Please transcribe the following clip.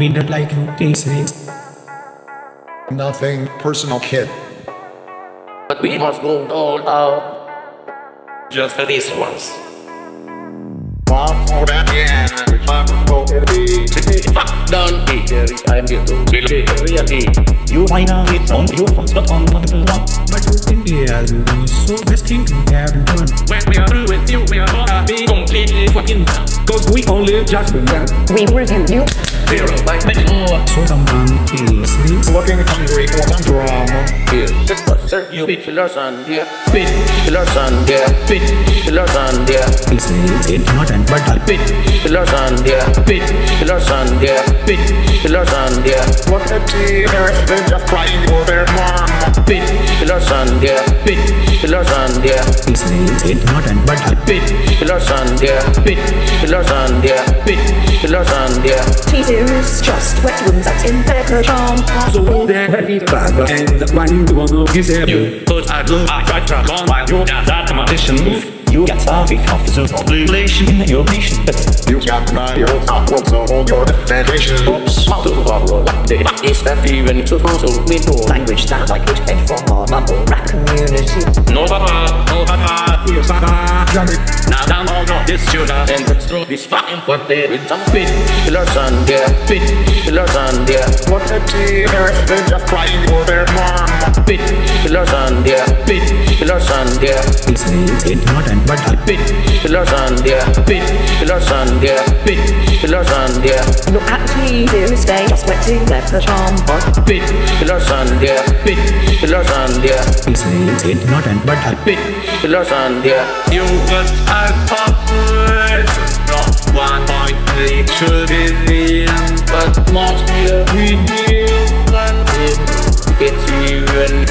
We don't like you these days. Nothing personal, kid. But we must go all out. Just for these ones. Fuck done it. I'm here to really. You might not hit on your phones, but on multiple ones. But you India, you do so best thing you haven't done. When we are through with you, we are gonna be completely fucking done. Cause we only just begun. We review you. Zero like me. So someone please please. Looking hungry for some drama. Here. Sir, you pillars and yeah. Bit, Pillars and yeah. bit, Pillars and yeah. Please say it not and but I'll bit, Pillars and yeah. bit, Pillars and yeah. bit, Pillars and yeah. What a tears, they're just crying for their mom. bit, Pillars and yeah. bit, Pillars and yeah. Please say it not and but I'll bit, Pillars and yeah. bit, Pillars and yeah. bit. Pillars and yeah. T-Series, just wet rooms their charm. So there he back and the one you wanna give you. But I look, I try to on while you're that competition. You got officers of relation in your nation. You got year old will so your defenation. Oops, mouth to borrow. What the is that even to so we do? Language sounds like it's meant for our mumble rap community. No papa, no here's papa. Now down all of this sugar And let's throw this fucking birthday with some bit, pillars and yeah. bit, Pillars and yeah. What a tears, they're just crying for their mom. bit, Pillars and yeah. bit, Pillars and yeah. please say it not and but I'll bit, Pillars and yeah. bit, Pillars and yeah. bit, Pillars and yeah. Look at T-Series, they just wet to their charm. bit, Pillars and yeah. bit, Philosandia. It's not an, but her. Philosandia. You got a power, not 1.8 billion, but most of we do. It's even